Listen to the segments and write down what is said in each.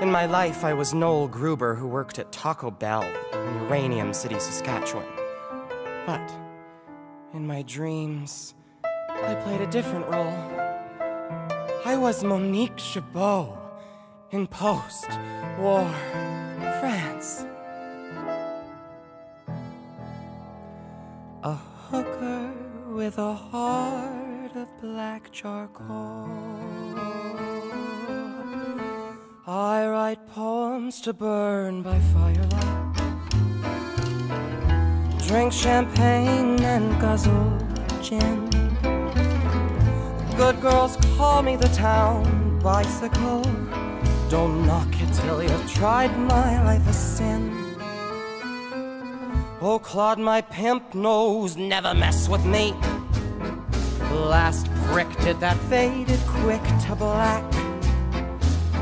In my life, I was Noel Gruber who worked at Taco Bell in Uranium City, Saskatchewan. But in my dreams, I played a different role. I was Monique Gibeau in post war France. A hooker with a heart of black charcoal. I write poems to burn by firelight. Drink champagne and guzzle gin. Good girls call me the town bicycle. Don't knock it till you've tried my life a sin. Oh, Claude, my pimp knows never mess with me. Last prick did that faded quick to black.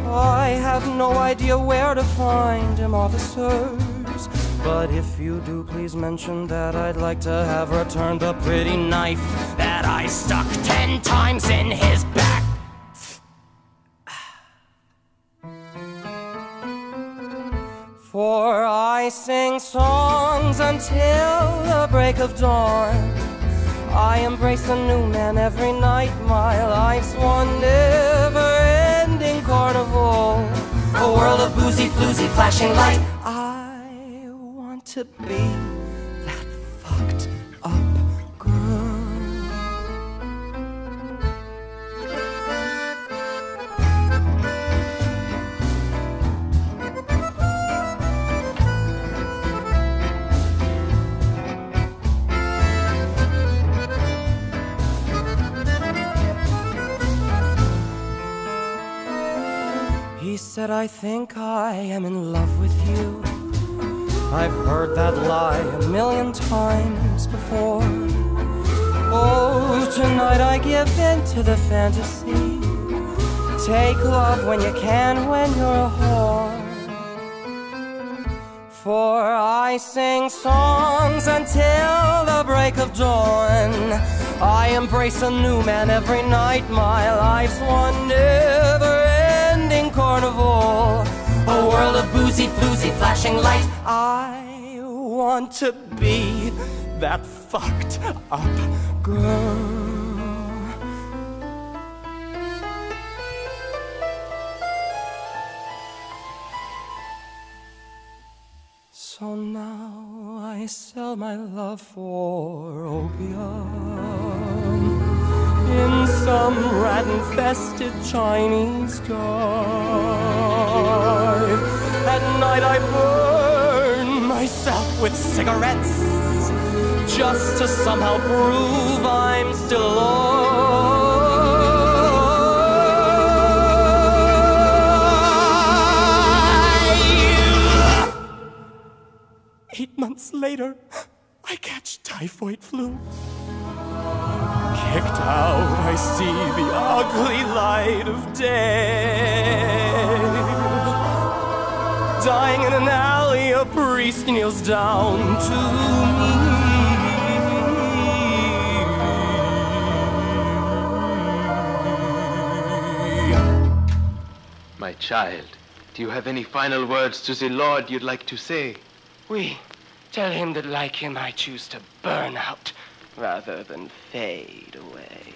I have no idea where to find him, officers. But if you do, please mention that I'd like to have returned the pretty knife that I stuck ten times in his back. For I sing songs until the break of dawn. I embrace a new man every night. My life's one never A world of boozy, floozy, flashing light. I want to be He said, I think I am in love with you. I've heard that lie a million times before. Oh, tonight I give in to the fantasy. Take love when you can, when you're a whore. For I sing songs until the break of dawn. I embrace a new man every night. My life's one never floozy, flashing light. I want to be that fucked up girl. So now I sell my love for opium in some rat-infested Chinese dive. At night I burn myself with cigarettes just to somehow prove I'm still alive. Eight months later, I catch typhoid flu. Kicked out, I see the ugly light of day. Dying in an alley, a priest kneels down to me. My child, do you have any final words to the Lord you'd like to say? We tell him that, like him, I choose to burn out rather than fade away.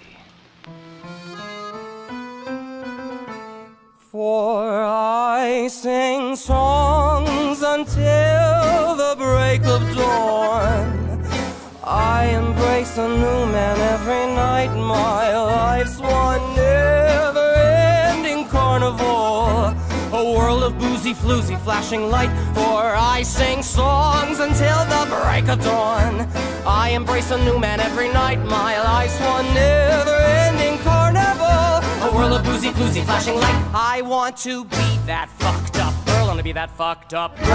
For I sing songs until the break of dawn. I embrace a new man every night. My life's one never ending carnival. A world of boozy, floozy, flashing light. For I sing songs until the break of dawn. I embrace a new man every night. My life's one never. A world of boozy, floozy, flashing light. I want to be that fucked up girl. I want to be that fucked up girl.